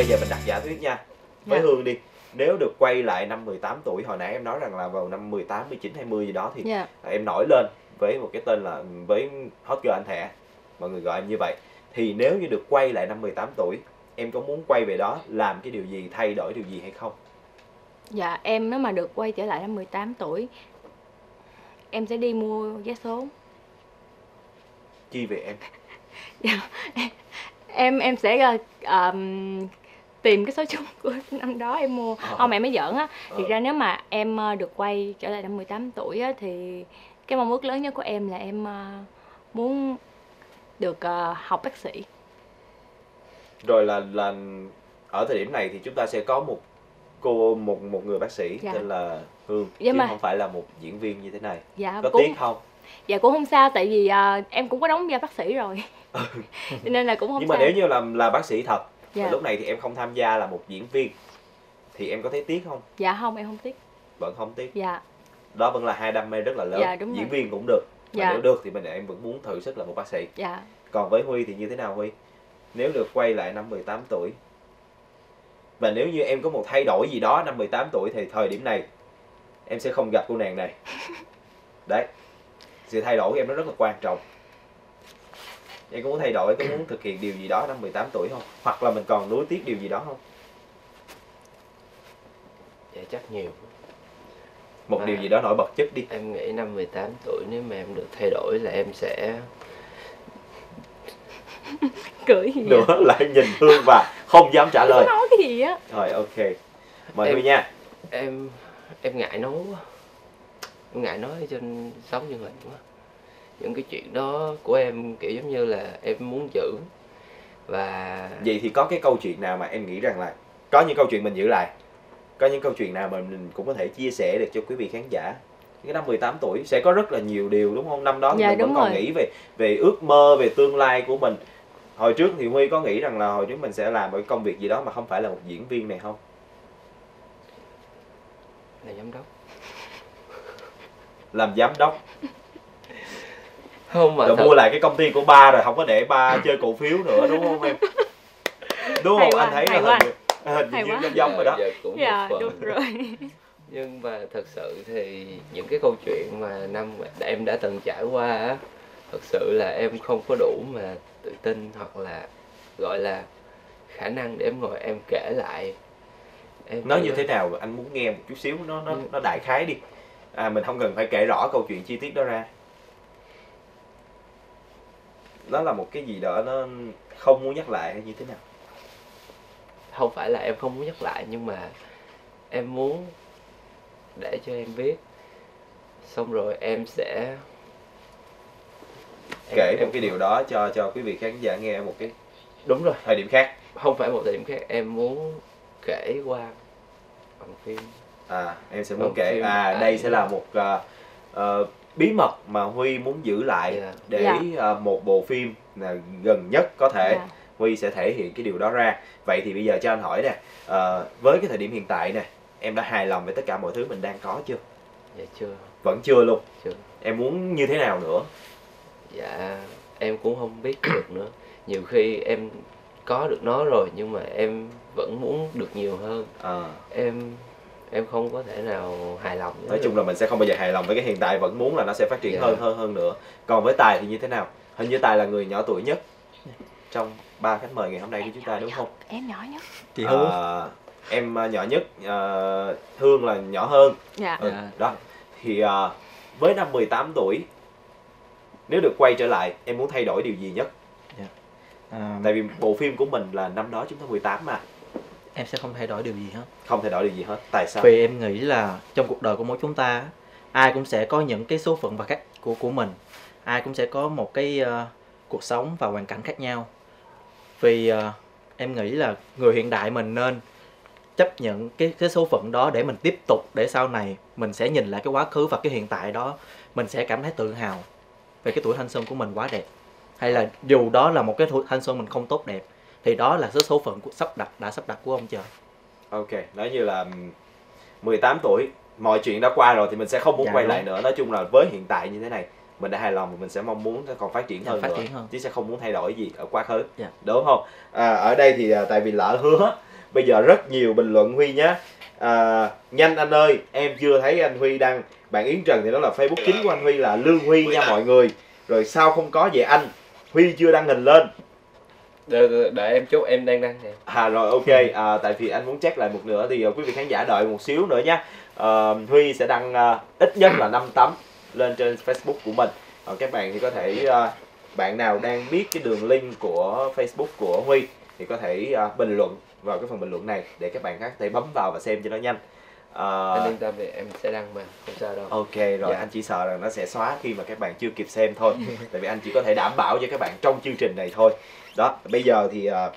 bây giờ mình đặt giả thuyết nha. Với Dạ. Hương đi nếu được quay lại năm 18 tuổi hồi nãy em nói rằng là vào năm 18, 19, 20 gì đó thì Dạ. em nổi lên với một cái tên là với hot girl anh thẻ. Mọi người gọi em như vậy. Thì nếu như được quay lại năm 18 tuổi em có muốn quay về đó làm cái điều gì thay đổi điều gì hay không? Dạ em nếu mà được quay trở lại năm 18 tuổi Em sẽ đi mua vé số. Chi về em? Em em sẽ ờm, tìm cái số chung của năm đó em mua. Ờ. Không em mới giỡn á. Thực Ờ. ra nếu mà em ờ, được quay trở lại năm 18 tuổi á Thì cái mong ước lớn nhất của em là em ờ, muốn được học bác sĩ. Rồi là là ở thời điểm này thì chúng ta sẽ có một cô một một người bác sĩ Dạ. tên là Hương Nhưng chứ mà- không phải là một diễn viên như thế này. Dạ có cũng tiếc không? Dạ cũng không sao tại vì ờ, em cũng có đóng vai bác sĩ rồi. Cho nên là cũng không nhưng mà sao. nếu như làm là bác sĩ thật dạ. và lúc này thì em không tham gia là một diễn viên. Thì em có thấy tiếc không? Dạ không em không tiếc. Vẫn không tiếc. Dạ. Đó vẫn là hai đam mê rất là lớn. Dạ, đúng diễn rồi. viên cũng được. Dạ. nếu được thì mình em vẫn muốn thử sức là một bác sĩ. Dạ. Còn với Huy thì như thế nào Huy? Nếu được quay lại năm 18 tuổi. Và nếu như em có một thay đổi gì đó năm 18 tuổi thì thời điểm này em sẽ không gặp cô nàng này. Đấy. Sự thay đổi của em nó rất là quan trọng em có muốn thay đổi có muốn thực hiện điều gì đó năm 18 tuổi không? Hoặc là mình còn nuối tiếc điều gì đó không? Dạ chắc nhiều. Một À. điều gì đó nổi bật nhất đi. em nghĩ năm 18 tuổi nếu mà em được thay đổi là em sẽ cười gì vậy? nữa lại nhìn Hương và không dám trả lời. Nói cái gì á? Rồi ok. Mời Em- Huy nha. em em ngại nấu quá. Em ngại nói trên sống nhân lệnh quá những cái chuyện đó của em kiểu giống như là em muốn giữ. Và vậy thì có cái câu chuyện nào mà em nghĩ rằng là có những câu chuyện mình giữ lại có những câu chuyện nào mà mình cũng có thể chia sẻ được cho quý vị khán giả? Cái năm 18 tuổi sẽ có rất là nhiều điều đúng không? Năm đó thì Dạ, mình vẫn còn rồi. nghĩ về về ước mơ về tương lai của mình. Hồi trước thì Huy có nghĩ rằng là hồi trước mình sẽ làm một cái công việc gì đó mà không phải là một diễn viên này không? Là giám đốc. Làm giám đốc không mà rồi thật, mua lại cái công ty của ba rồi không có để ba chơi cổ phiếu nữa đúng không em? Đúng không? quá, anh thấy là hình hình như quá. giống giống rồi đó. Dạ, cũng dạ đúng rồi. Nhưng mà thật sự thì những cái câu chuyện mà năm em đã từng trải qua á thật sự là em không có đủ mà tự tin hoặc là gọi là khả năng để em ngồi em kể lại. Em nói như thế nào anh muốn nghe một chút xíu nó nó nó đại khái đi. À mình không cần phải kể rõ câu chuyện chi tiết đó ra nó là một cái gì đó nó không muốn nhắc lại hay như thế nào? Không phải là em không muốn nhắc lại nhưng mà em muốn để cho em biết. Xong rồi em sẽ kể em- một cái điều đó cho cho quý vị khán giả nghe một cái đúng rồi. thời điểm khác. Không phải một thời điểm khác em muốn kể qua bằng phim. À em sẽ muốn Một kể. phim à đây sẽ là một à, ờ, bí mật mà huy muốn giữ lại Dạ. để Dạ. à, một bộ phim là gần nhất có thể Dạ. Huy sẽ thể hiện cái điều đó ra. Vậy thì bây giờ cho anh hỏi nè ờ, với cái thời điểm hiện tại nè em đã hài lòng với tất cả mọi thứ mình đang có chưa? Dạ chưa. Vẫn chưa luôn. Chưa. Em muốn như thế nào nữa? Dạ em cũng không biết được nữa. Nhiều khi em có được nó rồi nhưng mà em vẫn muốn được nhiều hơn. À, em em không có thể nào hài lòng nói được. chung là mình sẽ không bao giờ hài lòng với cái hiện tại vẫn muốn là nó sẽ phát triển Dạ. hơn hơn hơn nữa. Còn với tài thì như thế nào? Hình như tài là người nhỏ tuổi nhất trong ba khách mời ngày hôm nay của chúng ta đúng không? em nhỏ nhất. Chị Hương. À, em à, nhỏ nhất à, Hương là nhỏ hơn. Dạ. Ừ, Dạ. đó. Thì à, với năm 18 tuổi nếu được quay trở lại em muốn thay đổi điều gì nhất? À, tại vì bộ phim của mình là năm đó chúng ta 18 mà em sẽ không thay đổi điều gì hết. Không thay đổi điều gì hết. Tại sao? Vì em nghĩ là trong cuộc đời của mỗi chúng ta ai cũng sẽ có những cái số phận và cách của của mình. Ai cũng sẽ có một cái ờ, cuộc sống và hoàn cảnh khác nhau. Vì ờ, em nghĩ là người hiện đại mình nên chấp nhận cái cái số phận đó để mình tiếp tục để sau này mình sẽ nhìn lại cái quá khứ và cái hiện tại đó mình sẽ cảm thấy tự hào về cái tuổi thanh xuân của mình quá đẹp. Hay là dù đó là một cái tuổi thanh xuân mình không tốt đẹp thì đó là số số phận của sắp đặt đã sắp đặt của ông trời. Ok nói như là ừm, 18 tuổi mọi chuyện đã qua rồi thì mình sẽ không muốn Dạ, quay đúng. lại nữa. Nói chung là với hiện tại như thế này mình đã hài lòng và mình sẽ mong muốn còn phát triển Dạ, hơn phát nữa triển hơn. chứ sẽ không muốn thay đổi gì ở quá khứ. Dạ. đúng không? À, ở đây thì à, tại vì lỡ hứa bây giờ rất nhiều bình luận huy nhé à, nhanh anh ơi em chưa thấy anh huy đăng. Bạn yến trần thì đó là facebook chính của anh huy là lương huy nha mọi người. Rồi sao không có về anh? Huy chưa đăng hình lên đợi, đợi, em chút em đang đăng nè À rồi ok, à, tại vì anh muốn check lại một nữa thì uh, quý vị khán giả đợi một xíu nữa nhé. Ờ, Huy sẽ đăng uh, ít nhất là 5 tấm lên trên Facebook của mình. Ờ, các bạn thì có thể uh, bạn nào đang biết cái đường link của Facebook của Huy thì có thể uh, bình luận vào cái phần bình luận này để các bạn khác thể bấm vào và xem cho nó nhanh. Ờ, anh yên tâm thì em sẽ đăng mà không sao đâu. Ok rồi Dạ. anh chỉ sợ rằng nó sẽ xóa khi mà các bạn chưa kịp xem thôi. Tại vì anh chỉ có thể đảm bảo cho các bạn trong chương trình này thôi. Đó bây giờ thì à,